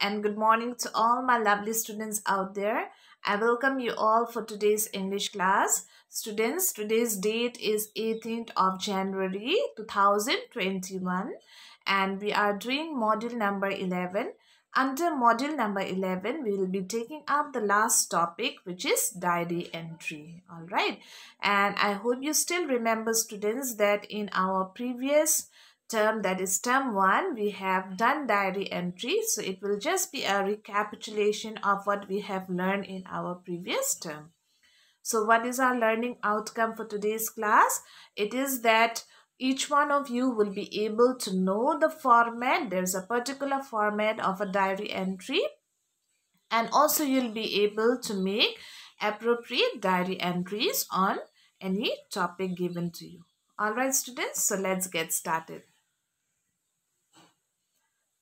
and good morning to all my lovely students out there. I welcome you all for today's English class. Students, today's date is 18th of January 2021 and we are doing module number 11. Under module number 11, we will be taking up the last topic which is diary entry. Alright, and I hope you still remember students that in our previous term that is term 1 we have done diary entry. So it will just be a recapitulation of what we have learned in our previous term. So what is our learning outcome for today's class? It is that each one of you will be able to know the format. There's a particular format of a diary entry. And also you'll be able to make appropriate diary entries on any topic given to you. All right students so let's get started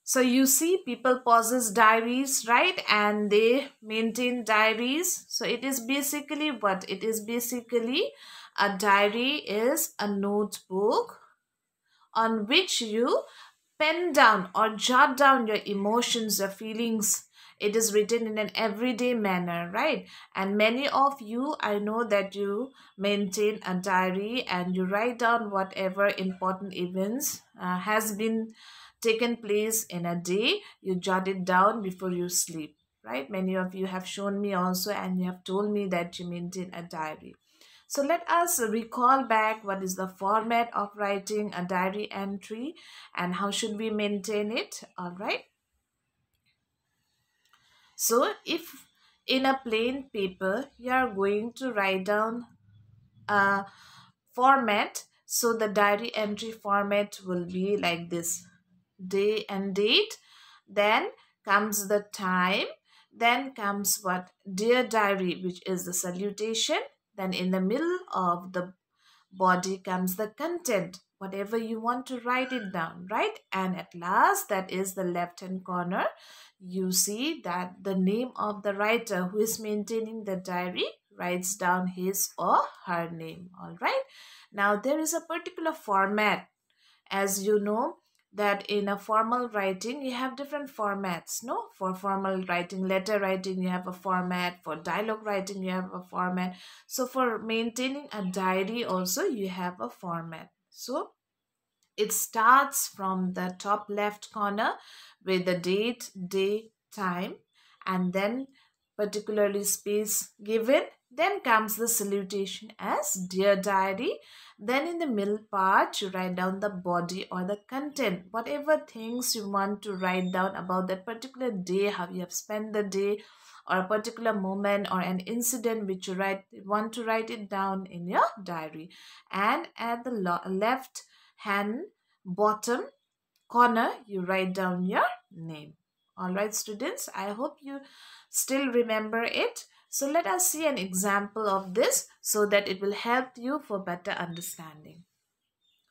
so you see people possess diaries, right? And they maintain diaries. So it is basically what? It is basically a diary is a notebook on which you pen down or jot down your emotions, your feelings. It is written in an everyday manner, right? And many of you, I know that you maintain a diary and you write down whatever important events uh, has been taken place in a day, you jot it down before you sleep, right? Many of you have shown me also and you have told me that you maintain a diary. So let us recall back what is the format of writing a diary entry and how should we maintain it, all right? So if in a plain paper, you are going to write down a format, so the diary entry format will be like this day and date. Then comes the time. Then comes what? Dear diary which is the salutation. Then in the middle of the body comes the content. Whatever you want to write it down right? And at last that is the left hand corner. You see that the name of the writer who is maintaining the diary writes down his or her name all right? Now there is a particular format. As you know that in a formal writing you have different formats no? For formal writing letter writing you have a format. For dialogue writing you have a format. So for maintaining a diary also you have a format. So it starts from the top left corner with the date day time and then particularly space given then comes the salutation as Dear Diary. Then in the middle part, you write down the body or the content. Whatever things you want to write down about that particular day, how you have spent the day, or a particular moment or an incident which you write want to write it down in your diary. And at the left hand bottom corner, you write down your name. Alright students, I hope you still remember it. So let us see an example of this so that it will help you for better understanding.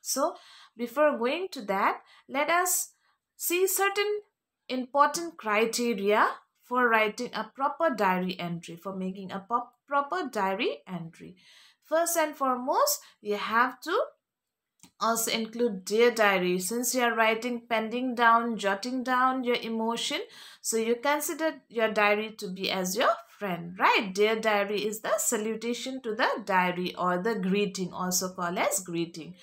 So before going to that, let us see certain important criteria for writing a proper diary entry, for making a proper diary entry. First and foremost, you have to also include dear diary since you are writing pending down jotting down your emotion so you consider your diary to be as your friend right? Dear diary is the salutation to the diary or the greeting also called as greeting.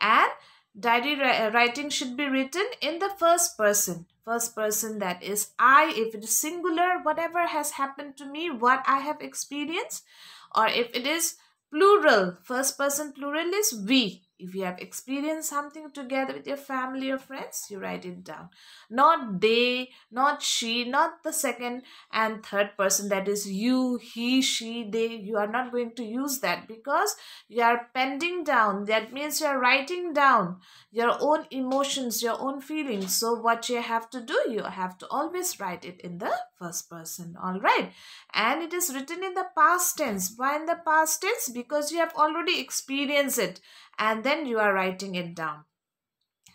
And diary uh, writing should be written in the first person. First person that is i if it is singular whatever has happened to me what i have experienced or if it is plural first person plural is we if you have experienced something together with your family or friends, you write it down. Not they, not she, not the second and third person that is you, he, she, they. You are not going to use that because you are pending down. That means you are writing down your own emotions, your own feelings. So what you have to do, you have to always write it in the first person. All right. And it is written in the past tense. Why in the past tense? Because you have already experienced it and then you are writing it down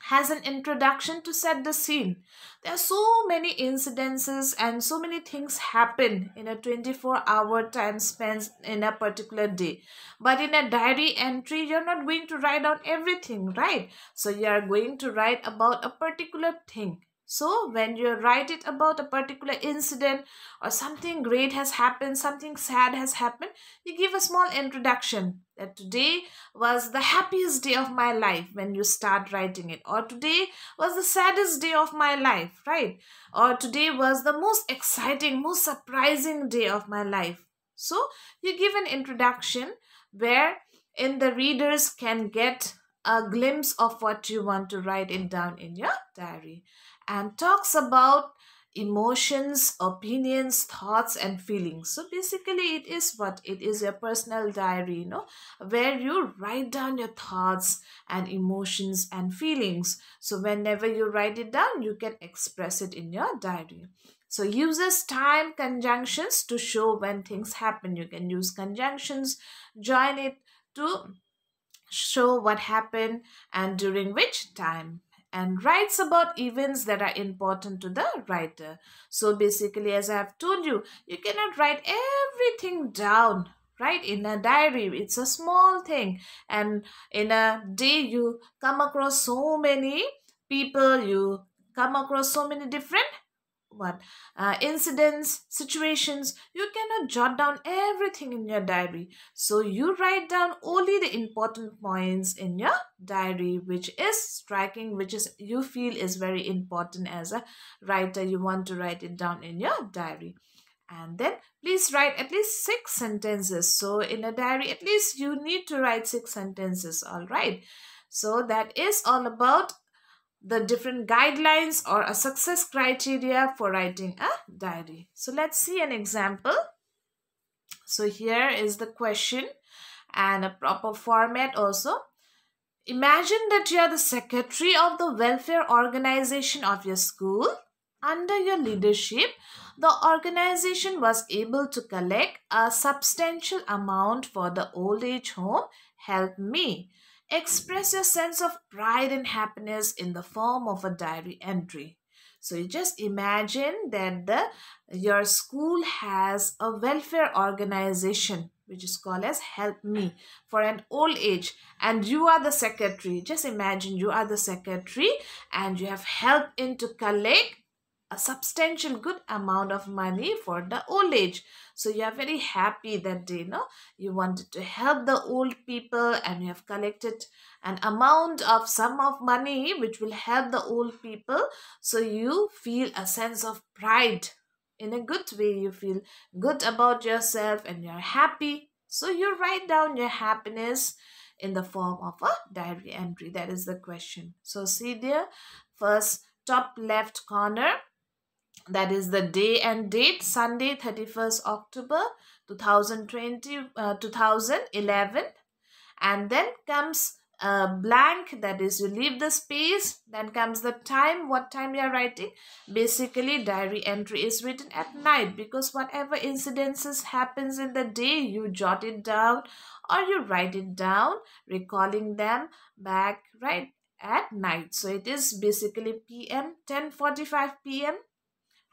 has an introduction to set the scene. There are so many incidences and so many things happen in a 24 hour time spent in a particular day. But in a diary entry, you're not going to write down everything, right? So you are going to write about a particular thing so when you write it about a particular incident or something great has happened, something sad has happened, you give a small introduction that today was the happiest day of my life when you start writing it or today was the saddest day of my life, right? Or today was the most exciting, most surprising day of my life. So you give an introduction where in the readers can get a glimpse of what you want to write it down in your diary and talks about emotions, opinions, thoughts, and feelings. So basically, it is what it is your personal diary, you know, where you write down your thoughts and emotions and feelings. So whenever you write it down, you can express it in your diary. So uses time conjunctions to show when things happen. You can use conjunctions, join it to show what happened and during which time and writes about events that are important to the writer. So basically, as I have told you, you cannot write everything down right in a diary it's a small thing and in a day you come across so many people you come across so many different what uh, incidents situations you cannot jot down everything in your diary. So you write down only the important points in your diary which is striking which is you feel is very important as a writer. You want to write it down in your diary. And then please write at least six sentences. So in a diary at least you need to write six sentences. All right? So that is all about the different guidelines or a success criteria for writing a diary. So let's see an example. So here is the question and a proper format also. Imagine that you are the secretary of the welfare organization of your school. Under your leadership, the organization was able to collect a substantial amount for the old age home Help Me Express your sense of pride and happiness in the form of a diary entry. So you just imagine that the your school has a welfare organization which is called as help me for an old age and you are the secretary just imagine you are the secretary and you have helped in to collect a substantial good amount of money for the old age. So you are very happy that day no you wanted to help the old people and you have collected an amount of sum of money which will help the old people. So you feel a sense of pride. In a good way you feel good about yourself and you're happy. So you write down your happiness in the form of a diary entry. That is the question. So see there first top left corner that is the day and date sunday 31st october 2020 uh, 2011 and then comes a blank that is you leave the space. Then comes the time what time you are writing. Basically diary entry is written at night because whatever incidences happens in the day you jot it down or you write it down recalling them back right at night. So it is basically pm 10:45 pm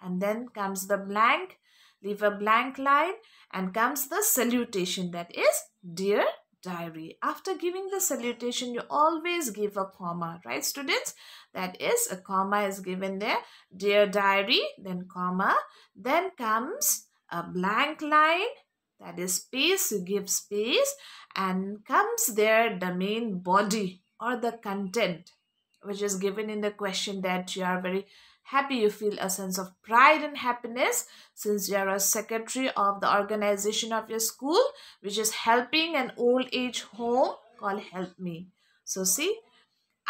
and then comes the blank leave a blank line and comes the salutation that is dear diary. After giving the salutation you always give a comma right students? That is a comma is given there dear diary then comma then comes a blank line that is space you give space and comes there the main body or the content which is given in the question that you are very happy you feel a sense of pride and happiness since you are a secretary of the organization of your school which is helping an old age home called help me. So see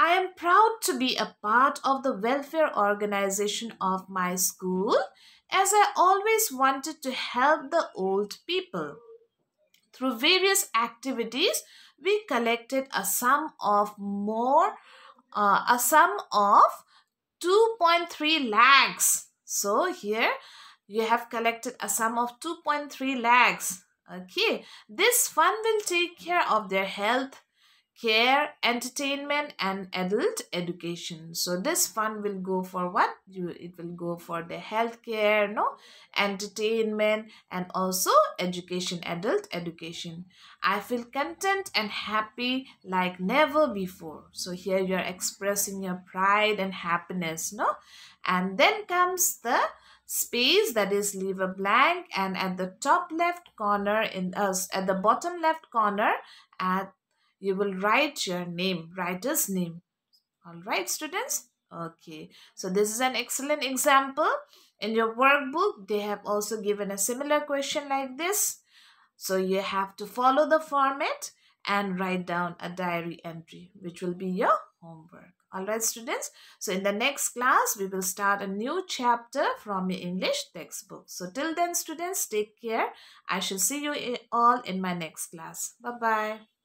i am proud to be a part of the welfare organization of my school as i always wanted to help the old people. Through various activities we collected a sum of more uh, a sum of 2.3 lakhs. So here you have collected a sum of 2.3 lakhs. Okay, this fund will take care of their health, care, entertainment, and adult education. So this fund will go for what? It will go for the health care, no, entertainment, and also education, adult education. I feel content and happy like never before. So here you are expressing your pride and happiness, no? and then comes the space that is leave a blank and at the top left corner in us uh, at the bottom left corner at you will write your name writer's name. All right students? Okay. So this is an excellent example. In your workbook they have also given a similar question like this. So you have to follow the format and write down a diary entry which will be your homework. All right students? So in the next class we will start a new chapter from your english textbook. So till then students take care. I shall see you all in my next class. Bye bye